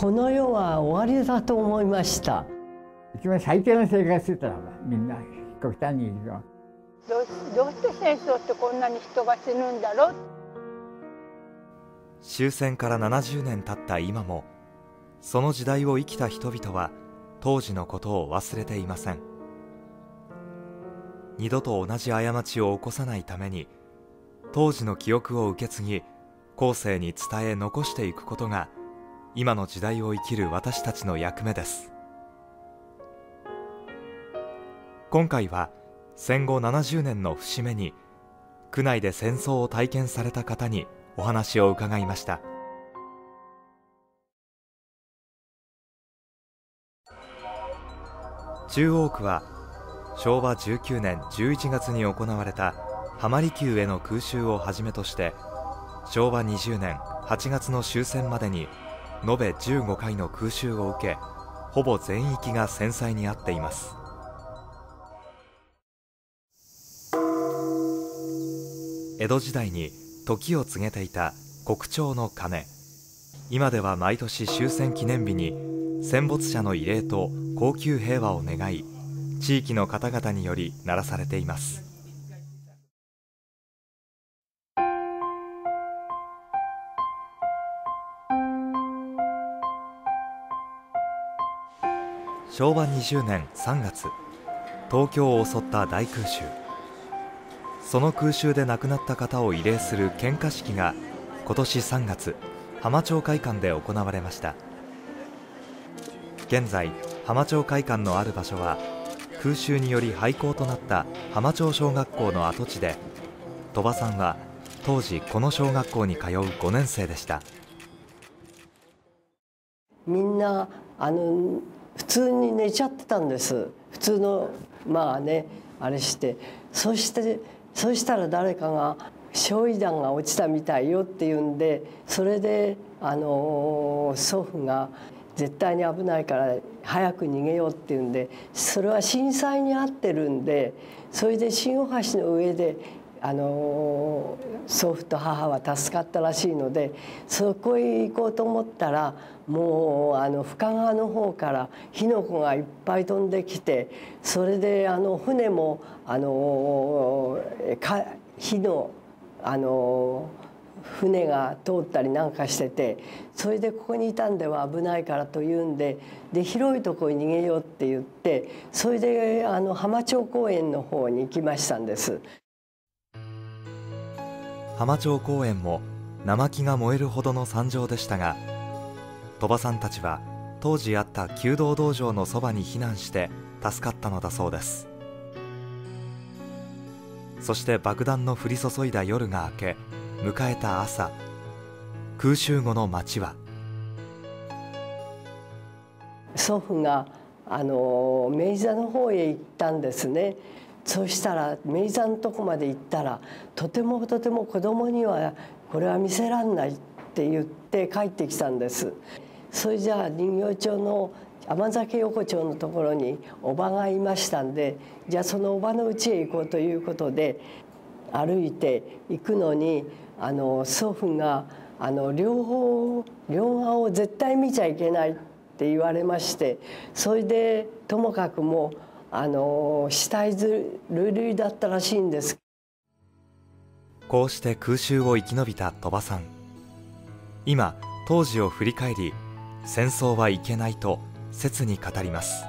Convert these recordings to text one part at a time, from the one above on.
この世は終わりだと思いました。一番最低の生活してたらみんな極端にどうどうして戦争ってこんなに人が死ぬんだろう？終戦から70年経った今もその時代を生きた人々は当時のことを忘れていません。二度と同じ過ちを起こさないために当時の記憶を受け継ぎ後世に伝え残していくことが今の時代を生きる私たちの役目です。今回は戦後70年の節目に区内で戦争を体験された方にお話を伺いました。中央区は昭和19年11月に行われた浜離宮への空襲をはじめとして昭和20年8月の終戦までに延べ15回の空襲を受けほぼ全域が戦災にあっています。江戸時代に時を告げていた国鳥の鐘。今では毎年終戦記念日に戦没者の慰霊と恒久平和を願い地域の方々により鳴らされています。昭和20年3月東京を襲った大空襲。その空襲で亡くなった方を慰霊する献花式が今年3月浜町会館で行われました。現在浜町会館のある場所は空襲により廃校となった浜町小学校の跡地で鳥羽さんは当時この小学校に通う5年生でした。みんなあの普通に寝ちゃってたんです。普通のまあねあれして。そしてそしたら誰かが焼夷弾が落ちたみたいよって言うんでそれであの祖父が絶対に危ないから早く逃げようっていうんでそれは震災に遭ってるんでそれで新大橋の上であの祖父と母は助かったらしいのでそこへ行こうと思ったらもうあの深川の方から火の粉がいっぱい飛んできてそれであの船もあの火のあの船が通ったりなんかしててそれでここにいたんでは危ないからというんでで広いところに逃げようって言ってそれであの浜町公園の方に行きましたんです。浜町公園も生木が燃えるほどの惨状でしたが鳥羽さんたちは当時あった弓道道場のそばに避難して助かったのだそうです。そして爆弾の降り注いだ夜が明け迎えた朝空襲後の町は祖父があの明治座の方へ行ったんですね。そしたら明治座のとこまで行ったらとてもとても子供にはこれは見せらんないって言って帰ってきたんです。それじゃあ人形町の甘酒横丁のところにおばがいましたんでじゃあそのおばの家へ行こうということで歩いて行くのにあの祖父があの両方両側を絶対見ちゃいけないって言われましてそれでともかくもうあの死体ずるるいだったらしいんです。こうして空襲を生き延びた鳥羽さん。今当時を振り返り戦争はいけないと切に語ります。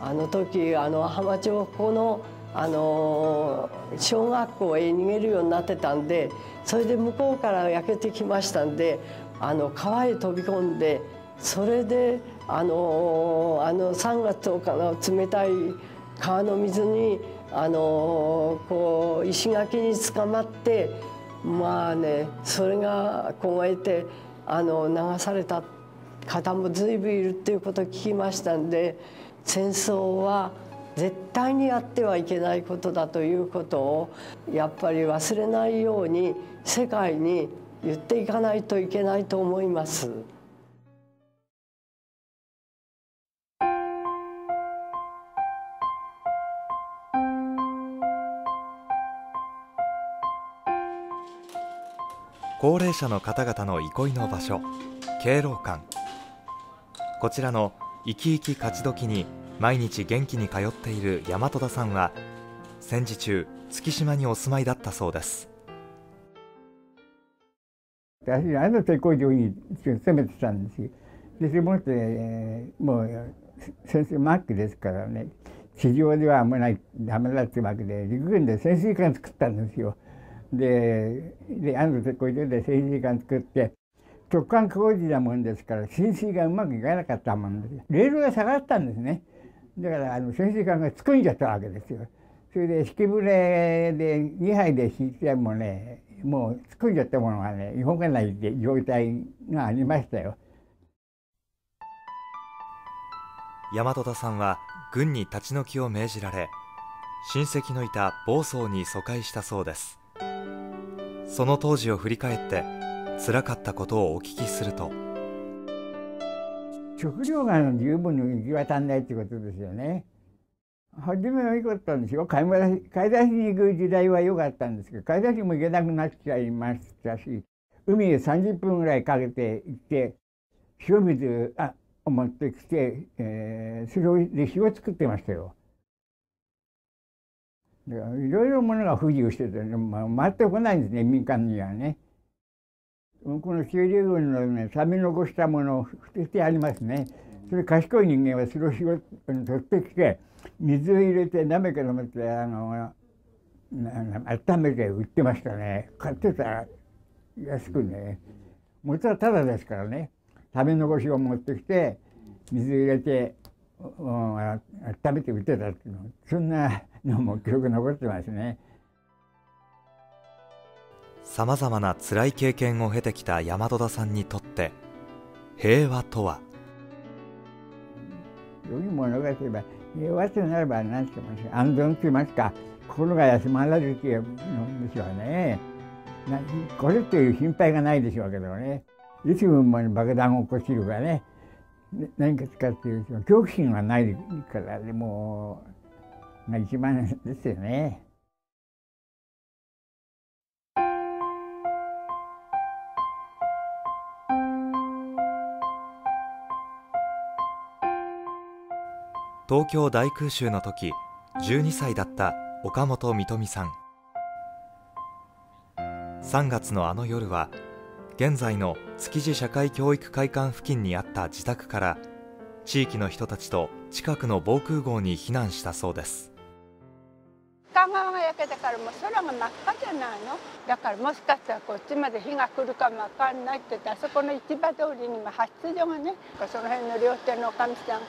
あの時あの浜町このあの小学校へ逃げるようになってたんでそれで向こうから焼けてきましたんであの川へ飛び込んでそれであのあの3月10日の冷たい川の水にあのこう石垣に捕まってまあねそれが凍えてあの流された方も随分いるっていうことを聞きましたんで戦争は絶対にやってはいけないことだということをやっぱり忘れないように世界に言っていかないといけないと思います。高齢者の方々の憩いの場所敬老館。こちらの生き生き勝ち時に毎日元気に通っている大和田さんは戦時中月島にお住まいだったそうです。私あの鉄工場に攻めてたんですよ。でもって、もう先生末期ですからね。地上ではあんまりダメだってわけで陸軍で潜水艦作ったんですよ。でであの鉄工場で潜水艦作って直管工事なもんですから浸水がうまくいかなかったもんです。レールが下がったんですね。だからあの潜水艦が作んじゃったわけですよ。それで引き船で2杯で引いてもねもう作んじゃったものがね動かないって状態がありましたよ。大和田さんは軍に立ち退きを命じられ親戚のいた房総に疎開したそうです。その当時を振り返って辛かったことをお聞きすると。食料が十分に行き渡らないってことですよね。初めは良かったんですよ。買い出し買い出しに行く時代は良かったんですけど買い出しも行けなくなっちゃいましたし海へ30分ぐらいかけて行って塩水あ持ってきて、えー、それで火を作ってましたよ。いろいろものが不自由してて、まあ、回ってこないんですね民間にはね。この修理軍のね錆び残したものを捨ててありますね。それ賢い人間はそれを取ってきて水を入れて鍋から持ってあの温めて売ってましたね。買ってたら安くね。元はただですからね。食べ残しを持ってきて水入れて、うん、温めて売ってたっていうのそんなのも記録残ってますね。さまざまな辛い経験を経てきた山戸田さんにとって平和とは？どういうものかといえば平和となれば何て言いますか安全と言いますか心が休まられるというのでしょうね。これという心配がないでしょうけどね。いつも爆弾を起こしるかね何か使っていう恐怖心はないからでもが一番ですよね。東京大空襲の時12歳だった岡本美美さん3月のあの夜は現在の築地社会教育会館付近にあった自宅から地域の人たちと近くの防空壕に避難したそうです深川が焼けたからもう空が真っ赤じゃないの？だからもしかしたらこっちまで火が来るかもわかんないって言ってあそこの市場通りにも発出所がねその辺の料亭のおかみさん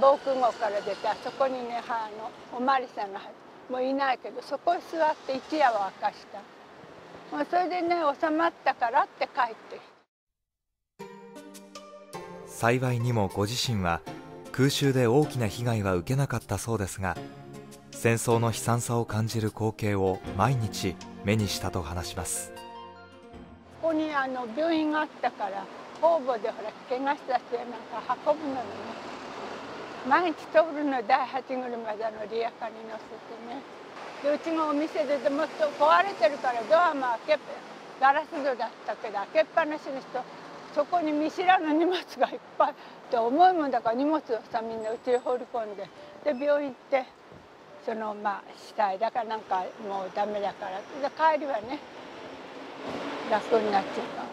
防空壕から出てあそこにねあのおまりさんがもういないけどそこへ座って一夜を明かした。まあ、それでね収まったからって帰って幸いにもご自身は空襲で大きな被害は受けなかったそうですが戦争の悲惨さを感じる光景を毎日目にしたと話します。ここにあの病院があったから方々でほら怪我した人なんか運ぶのにね毎日通るの第8車でのリアカーに乗せてねでうちがお店ででも壊れてるからドアも開けガラス戸だったけど開けっぱなしにしてそこに見知らぬ荷物がいっぱいって重いもんだから荷物をさみんなうちへ放り込んでで病院行ってそのまあ死体だからなんかもうダメだから。で帰りはね楽になっちゃう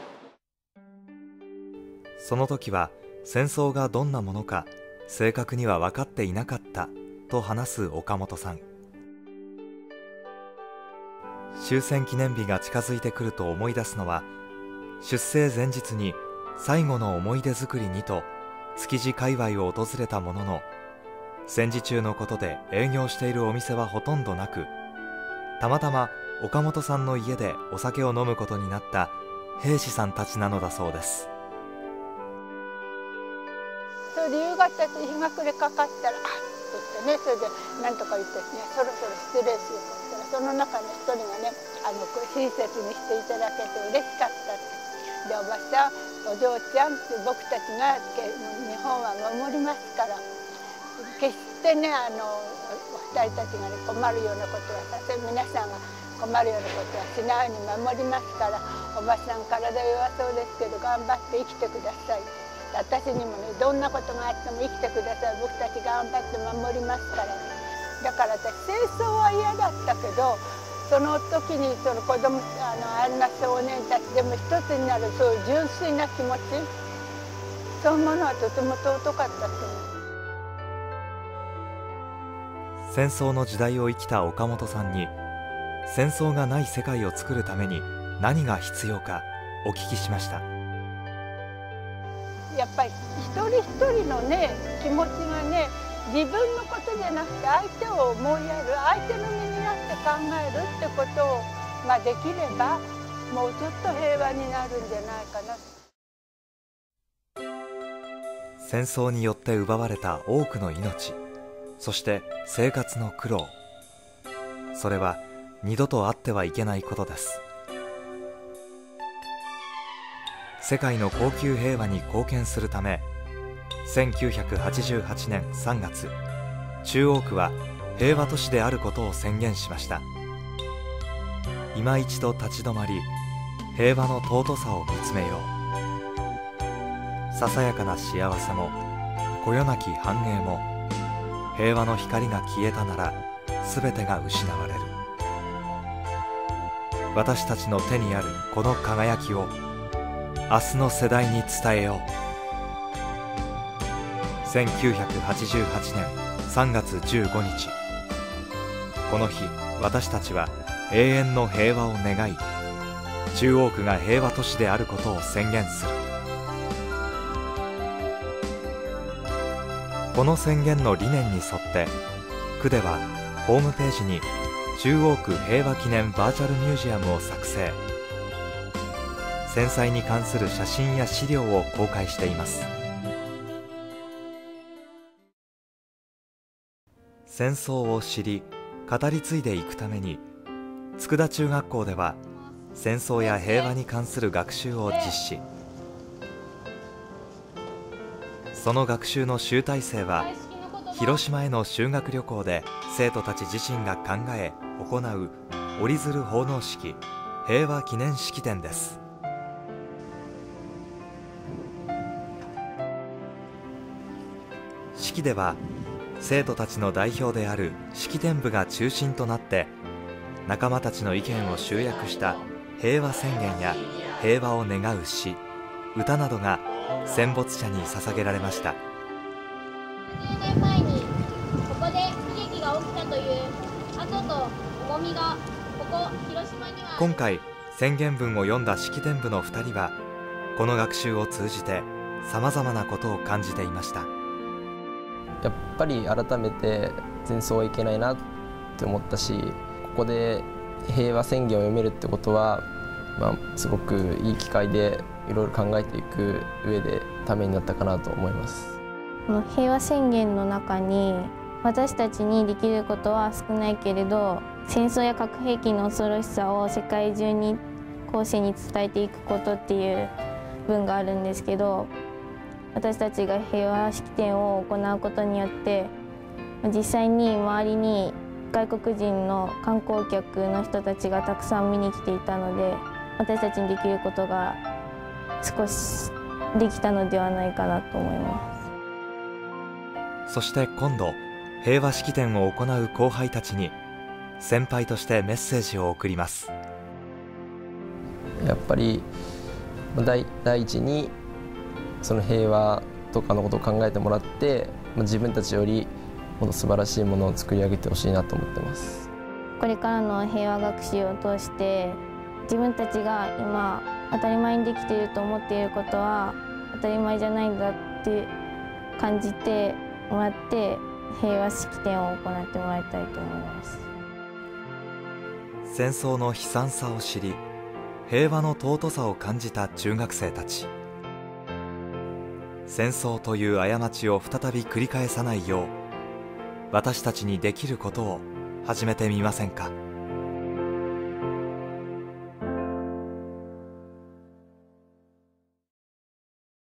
その時は戦争がどんなものか正確には分かっていなかったと話す岡本さん。終戦記念日が近づいてくると思い出すのは出征前日に最後の思い出作りにと築地界隈を訪れたものの戦時中のことで営業しているお店はほとんどなくたまたま岡本さんの家でお酒を飲むことになった兵士さんたちなのだそうです。それで夕方日が暮れかかったら「あっ」と言ってねそれで何とか言って「いやそろそろ失礼しよう」その中の一人がねあの親切にしていただけて嬉しかったって。でおばさんお嬢ちゃんって僕たちが日本は守りますからしてねあのお二人たちが、ね、困るようなことはさせ皆さんが困るようなことはしないように守りますからおばさん体弱そうですけど頑張って生きてください。私にもねどんなことがあっても生きてください。僕たち頑張って守りますから。ねだから私戦争は嫌だったけどその時にその子供あのあんな少年たちでも一つになるそういう純粋な気持ち。そういうものはとても尊かったと思う。戦争の時代を生きた岡本さんに戦争がない世界を作るために何が必要かお聞きしました。やっぱり一人一人のね気持ちがね自分のことじゃなくて相手を思いやる相手の身になって考えるってことができればもうちょっと平和になるんじゃないかな。戦争によって奪われた多くの命そして生活の苦労。それは二度とあってはいけないことです。世界の高級平和に貢献するため1988年3月中央区は平和都市であることを宣言しました。今一度立ち止まり平和の尊さを見つめよう。ささやかな幸せもこよなき繁栄も平和の光が消えたなら全てが失われる。私たちの手にあるこの輝きを明日の世代に伝えよう。1988年3月15日。この日私たちは永遠の平和を願い中央区が平和都市であることを宣言する。この宣言の理念に沿って区ではホームページに中央区平和記念バーチャルミュージアムを作成。戦災に関する写真や資料を公開しています。戦争を知り語り継いでいくために佃中学校では戦争や平和に関する学習を実施。その学習の集大成は広島への修学旅行で生徒たち自身が考え行う折り鶴奉納式平和記念式典です。式では生徒たちの代表である式典部が中心となって仲間たちの意見を集約した平和宣言や平和を願う詩歌などが戦没者に捧げられました。10年前にここで悲劇が起きたという後と重みがここ広島には今回宣言文を読んだ式典部の2人はこの学習を通じてさまざまなことを感じていました。やっぱり改めて戦争はいけないなって思ったしここで平和宣言を読めるってことは、まあ、すごくいい機会でいろいろ考えていく上でためになったかなと思います。平和宣言の中に私たちにできることは少ないけれど戦争や核兵器の恐ろしさを世界中に後世に伝えていくことっていう文があるんですけど私たちが平和式典を行うことによって実際に周りに外国人の観光客の人たちがたくさん見に来ていたので私たちにできることが少しできたのではないかなと思います。そして今度平和式典を行う後輩たちに先輩としてメッセージを送ります。やっぱり第第一にその平和とかのことを考えてもらって自分たちよりもっと素晴らしいものを作り上げてほしいなと思ってます。これからの平和学習を通して自分たちが今当たり前にできていると思っていることは当たり前じゃないんだって感じてもらって平和式典を行ってもらいたいと思います。戦争の悲惨さを知り平和の尊さを感じた中学生たち。戦争という過ちを再び繰り返さないよう私たちにできることを始めてみませんか？